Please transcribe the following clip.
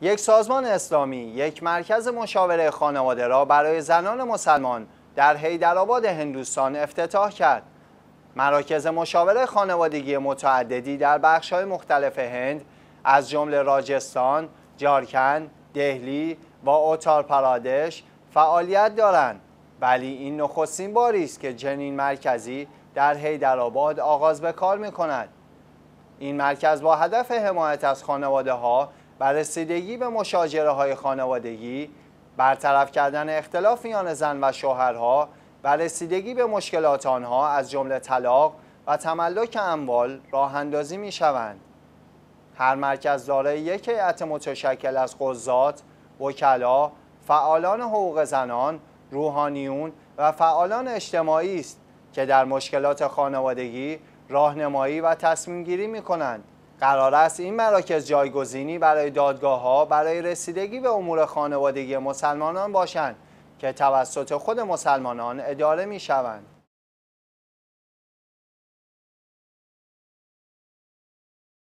یک سازمان اسلامی یک مرکز مشاوره خانواده را برای زنان مسلمان در حیدرآباد هندوستان افتتاح کرد. مراکز مشاوره خانوادگی متعددی در بخش‌های مختلف هند از جمله راجستان، جارکند، دهلی و اوتار پرادش فعالیت دارند. ولی این نخستین باری است که جنین مرکزی در حیدرآباد آغاز به کار می کند. این مرکز با هدف حمایت از خانواده ها و رسیدگی به مشاجره های خانوادگی برطرف کردن اختلاف میان زن و شوهرها و رسیدگی به مشکلات آنها از جمله طلاق و تملک اموال راه اندازی می شوند. هر مرکز دارای یک هیئت متشکل از قضات، وکلا، فعالان حقوق زنان، روحانیون و فعالان اجتماعی است که در مشکلات خانوادگی راهنمایی و تصمیم گیری می کنند. قرار است این مراکز جایگزینی برای دادگاه ها برای رسیدگی به امور خانوادگی مسلمانان باشند که توسط خود مسلمانان اداره می شوند.